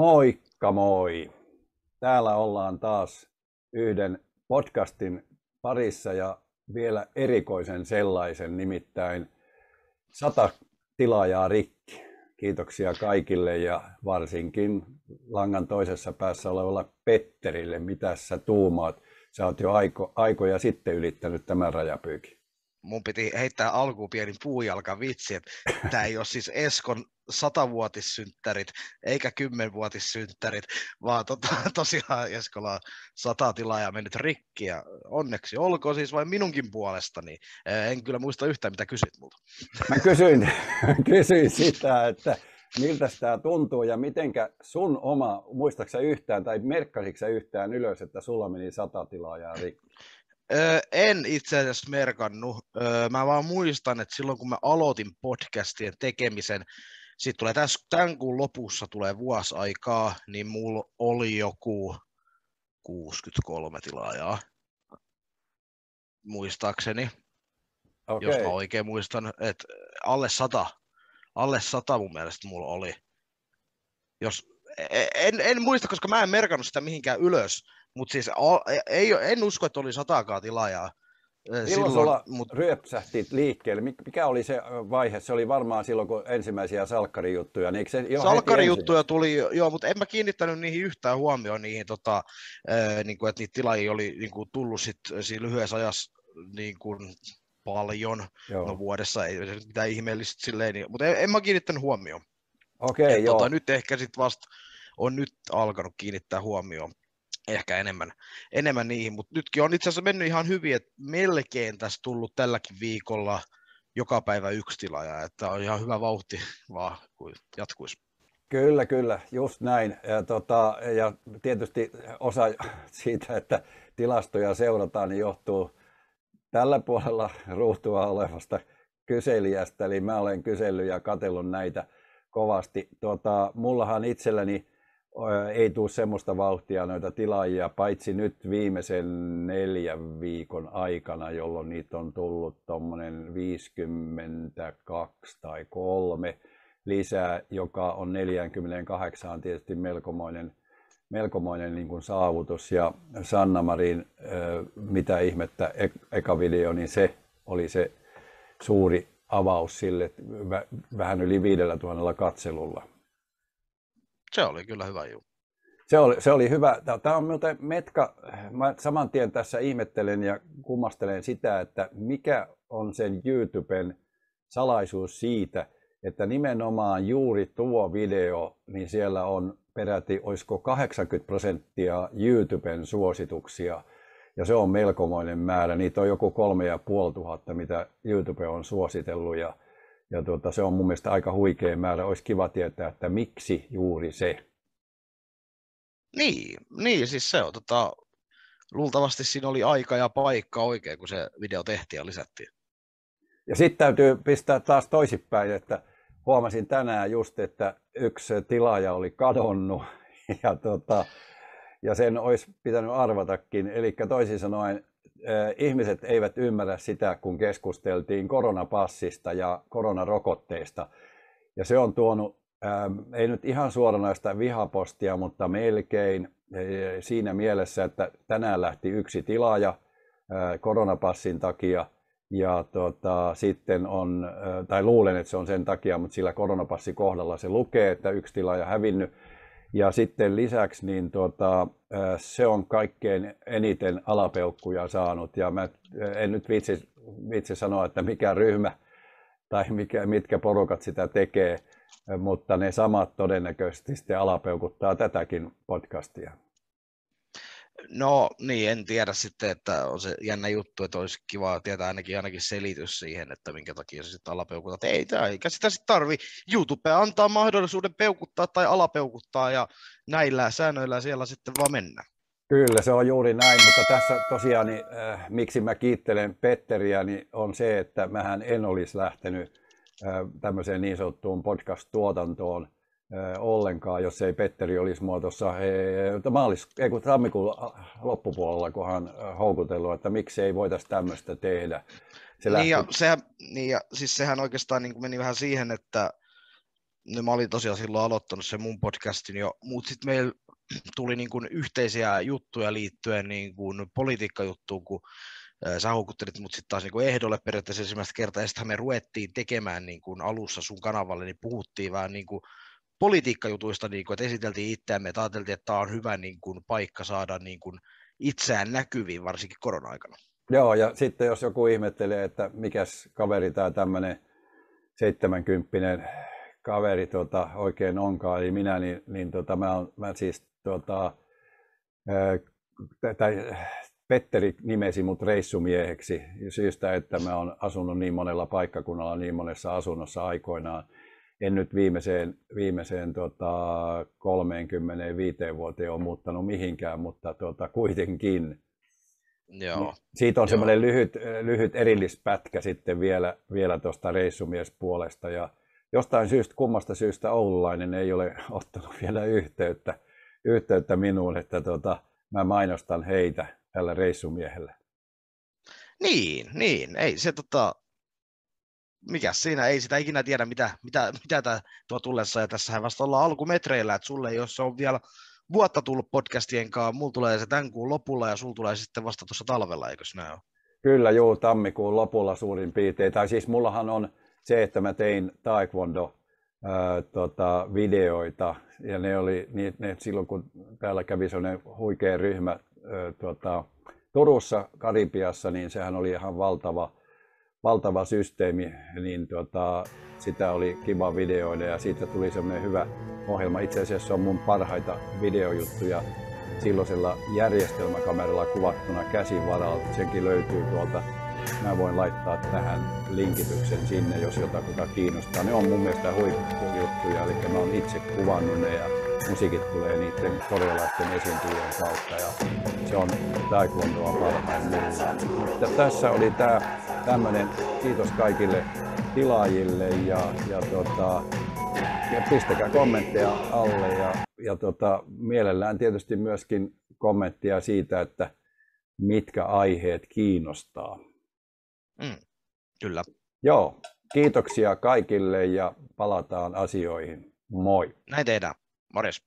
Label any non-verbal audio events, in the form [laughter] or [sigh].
Moikka moi! Täällä ollaan taas yhden podcastin parissa ja vielä erikoisen sellaisen, nimittäin sata tilaajaa rikki. Kiitoksia kaikille ja varsinkin langan toisessa päässä olevalle Petterille. Mitä sä tuumaat? Sä oot jo aiko, aikoja sitten ylittänyt tämän rajapyykin mun piti heittää alkuun pieni puujalka vitsi, että tämä ei ole siis Eskon satavuotissynttärit eikä kymmenvuotissynttärit, vaan tota, [laughs] tosiaan Eskola on sata tilaa mennyt rikki ja onneksi olkoon siis vain minunkin puolestani. En kyllä muista yhtään, mitä kysyt multa. Mä kysyin, [laughs] kysyin sitä, että miltä tämä tuntuu ja mitenkä sun oma, muistaaksä yhtään tai merkkasitko yhtään ylös, että sulla meni sata tilaajaa rikki? Öö, en itse asiassa merkannut. Öö, mä vaan muistan, että silloin kun mä aloitin podcastien tekemisen, sitten tulee tässä, tämän kuun lopussa tulee vuosi aikaa, niin mulla oli joku 63 tilaajaa, muistaakseni. Okay. Jos mä oikein muistan, että alle 100, alle 100 mun mielestä mulla oli. Jos, e, en, en muista, koska mä en merkannut sitä mihinkään ylös, mutta siis ei, en usko, että oli satakaan tilaajaa. Milloin silloin, sulla mut... ryöpsähti liikkeelle? Mikä oli se vaihe? Se oli varmaan silloin, kun ensimmäisiä salkkarijuttuja. Niin se jo salkkarijuttuja tuli, joo, mutta en mä kiinnittänyt niihin yhtään huomioon, niihin, tota, äh, niin kuin, että niitä tilaajia oli niin kuin, tullut sit, siinä lyhyessä ajassa niin kuin, paljon. Joo. No vuodessa ei mitään ihmeellistä silleen, niin, mutta en, en mä kiinnittänyt huomioon. Okei, okay, joo. Tota, nyt ehkä sitten vasta on nyt alkanut kiinnittää huomioon ehkä enemmän, enemmän niihin, mutta nytkin on itse asiassa mennyt ihan hyvin, että melkein tässä tullut tälläkin viikolla joka päivä yksi tilaaja, että on ihan hyvä vauhti vaan, kun jatkuisi. Kyllä, kyllä, just näin. Ja, tota, ja tietysti osa siitä, että tilastoja seurataan, niin johtuu tällä puolella ruutua olevasta kyselijästä, eli mä olen kysellyt ja katsellut näitä kovasti. Tota, mullahan itselläni ei tule semmoista vauhtia noita tilaajia, paitsi nyt viimeisen neljän viikon aikana, jolloin niitä on tullut tuommoinen 52 tai kolme lisää, joka on 48 tietysti melkomoinen, melkomoinen niin kuin saavutus. Ja Sanna Marin, mitä ihmettä, eka video, niin se oli se suuri avaus sille vähän yli 5000 katselulla. Se oli kyllä hyvä juu. Se oli, se oli hyvä. Tämä on muuten Metka, mä saman tien tässä ihmettelen ja kummastelen sitä, että mikä on sen YouTuben salaisuus siitä, että nimenomaan juuri tuo video, niin siellä on peräti, olisiko 80 prosenttia YouTuben suosituksia, ja se on melkomoinen määrä. Niitä on joku kolme ja puoli tuhatta, mitä YouTube on suositellut, ja ja tuota, se on mun mielestä aika huikea määrä. Olisi kiva tietää, että miksi juuri se. Niin, niin siis se on tota, luultavasti siinä oli aika ja paikka oikein, kun se video tehtiin ja lisättiin. Ja sitten täytyy pistää taas toisinpäin, että huomasin tänään just, että yksi tilaaja oli kadonnut [laughs] ja, tota, ja sen olisi pitänyt arvatakin. Eli toisin sanoen ihmiset eivät ymmärrä sitä, kun keskusteltiin koronapassista ja koronarokotteista. Ja se on tuonut, ei nyt ihan suoranaista vihapostia, mutta melkein siinä mielessä, että tänään lähti yksi tilaaja koronapassin takia ja tota, sitten on, tai luulen, että se on sen takia, mutta sillä koronapassin kohdalla se lukee, että yksi tilaaja hävinnyt ja sitten lisäksi niin tuota, se on kaikkein eniten alapeukkuja saanut. Ja mä en nyt vitsi, vitsi sanoa, että mikä ryhmä tai mikä, mitkä porukat sitä tekee, mutta ne samat todennäköisesti sitten alapeukuttaa tätäkin podcastia. No niin, en tiedä sitten, että on se jännä juttu, että olisi kiva tietää ainakin, ainakin selitys siihen, että minkä takia se sitten alapeukuttaa. Ei, tämä, eikä sitä sitten tarvi. YouTube antaa mahdollisuuden peukuttaa tai alapeukuttaa ja näillä säännöillä siellä sitten vaan mennä. Kyllä, se on juuri näin, mutta tässä tosiaan, niin, äh, miksi mä kiittelen Petteriä, niin on se, että mähän en olisi lähtenyt äh, tämmöiseen niin sanottuun podcast-tuotantoon – ollenkaan, jos ei Petteri olisi muotossa maalis, ei kun tammikuun loppupuolella, kun hän houkutellut, että miksi ei voitaisi tämmöistä tehdä. Se niin, lähti... ja, sehän, niin ja siis sehän oikeastaan niin meni vähän siihen, että no mä olin tosiaan silloin aloittanut sen mun podcastin jo, mutta sitten meillä [clears throat] tuli niin kuin yhteisiä juttuja liittyen niin kuin politiikkajuttuun, kun sä houkuttelit mut sitten taas niin kuin ehdolle periaatteessa ensimmäistä kertaa, ja sitten me ruvettiin tekemään niin kuin alussa sun kanavalle, niin puhuttiin vähän niin kuin politiikkajutuista, niin kuin, että esiteltiin itseämme, että ajateltiin, että tämä on hyvä niin kuin, paikka saada niin kuin, itseään näkyviin, varsinkin korona-aikana. Joo, ja sitten jos joku ihmettelee, että mikäs kaveri tämä tämmöinen 70 kaveri tota, oikein onkaan, eli minä, niin, niin tota, mä, on, mä siis tota, tai Petteri nimesi mut reissumieheksi syystä, että mä oon asunut niin monella paikkakunnalla, niin monessa asunnossa aikoinaan. En nyt viimeiseen, viimeiseen tota, 35 vuoteen ole muuttanut mihinkään, mutta tota, kuitenkin. Joo. Siitä on semmoinen lyhyt, lyhyt erillispätkä sitten vielä, vielä tuosta reissumiespuolesta. Ja jostain syystä, kummasta syystä oululainen ei ole [laughs] ottanut vielä yhteyttä, yhteyttä minuun, että tota, mä mainostan heitä tällä reissumiehellä. Niin, niin. Ei se tota, mikä siinä, ei sitä ikinä tiedä, mitä, mitä, mitä tämä tuo tullessa, ja tässähän vasta ollaan alkumetreillä, että sulle, jos se on vielä vuotta tullut podcastien kanssa, mulla tulee se tämän kuun lopulla, ja sulla tulee sitten vasta tuossa talvella, eikö näin? Kyllä, juu, tammikuun lopulla suurin piirtein. Tai siis mullahan on se, että mä tein taekwondo ää, tota, videoita, ja ne oli ne, ne, silloin, kun täällä kävi sellainen huikea ryhmä ää, tota, Turussa, Karibiassa, niin sehän oli ihan valtava, valtava systeemi, niin tota, sitä oli kiva videoida ja siitä tuli semmoinen hyvä ohjelma. Itse asiassa on mun parhaita videojuttuja silloisella järjestelmäkameralla kuvattuna käsivaralta. Senkin löytyy tuolta Mä voin laittaa tähän linkityksen sinne, jos jotakuta kiinnostaa. Ne on mun mielestä huippujuttuja, eli mä oon itse kuvannut ne ja musiikit tulee niiden korealaisten esiintyjien kautta ja se on taekwondoa parhaimmillaan. Ja tässä oli tää tämmönen, kiitos kaikille tilaajille ja, ja, tota, ja pistäkää kommentteja alle ja, ja tota, mielellään tietysti myöskin kommenttia siitä, että mitkä aiheet kiinnostaa. Mm, kyllä. Joo, kiitoksia kaikille ja palataan asioihin. Moi. Näin tehdään. Morjes.